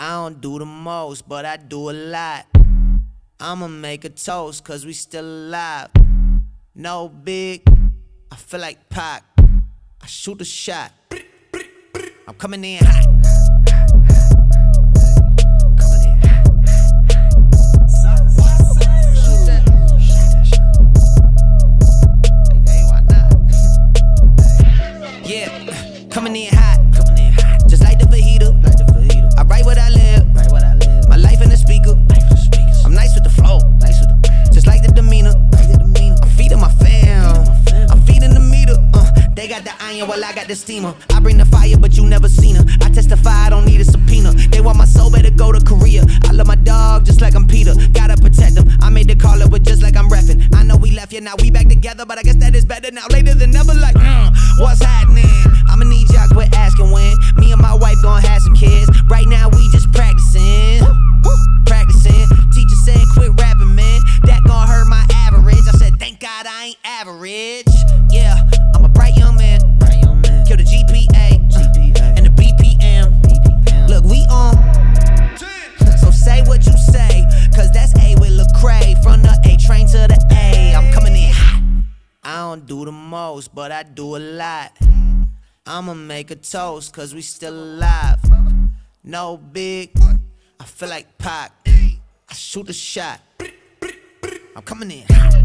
I don't do the most, but I do a lot. I'ma make a toast, cause we still alive. No big, I feel like Pac. I shoot a shot. I'm coming in hot. Yeah, coming in hot. I got the steamer. I bring the fire, but you never seen her. I testify, I don't need a subpoena. They want my soul, better go to Korea. I love my dog just like I'm Peter. Gotta protect him. I made the call up, but just like I'm reffing. I know we left, yeah, now we back together, but I guess that is better now. Later than never, like, mm, what's happening? I'ma need y'all quit asking when. Me and my wife gonna have some kids. Right now, we just practicing. Practicing. Teacher said, quit rapping, man. That gon' hurt my average. I said, thank God I ain't average. Yeah, I'm a bright young. Kill the GPA. uh, and the BPM. Look, we on. So say what you say, cause that's A with Lecrae. From the A train to the A. I'm coming in hot. I don't do the most, but I do a lot. I'ma make a toast, cause we still alive. No big, I feel like Pac. I shoot a shot. I'm coming in hot.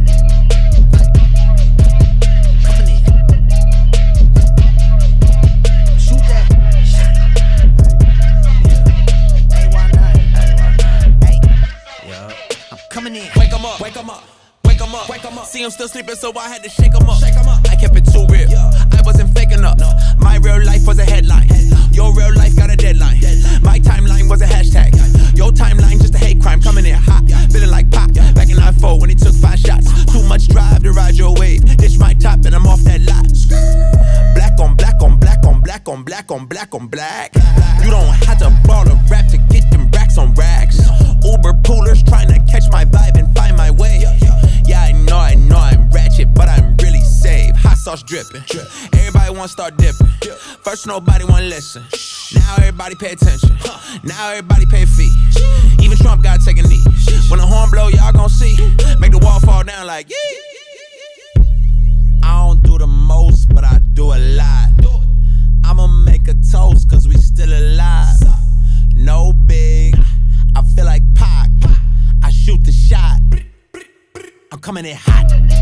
See 'em still sleeping, so I had to shake 'em up. Shake 'em up. I kept it too real. I wasn't faking up. My real life was a headline. Your real life got a deadline. My timeline was a hashtag. Your timeline just a hate crime coming in hot. Feeling like pop. Back in 94 when he took five shots. Uh-huh. Too much drive to ride your wave. Ditch my top and I'm off that lot. Black on black on black on black on black on black on black. You don't have to ball a rap to get them racks on racks. Sauce dripping. Everybody wanna start dipping. First, nobody wanna listen. Now everybody pay attention. Now everybody pay fee. Even Trump gotta take a knee. When the horn blow, y'all gon' see. Make the wall fall down like yeah. I don't do the most, but I do a lot. I'ma make a toast, cause we still alive. No big, I feel like Pac. I shoot the shot. I'm coming in hot.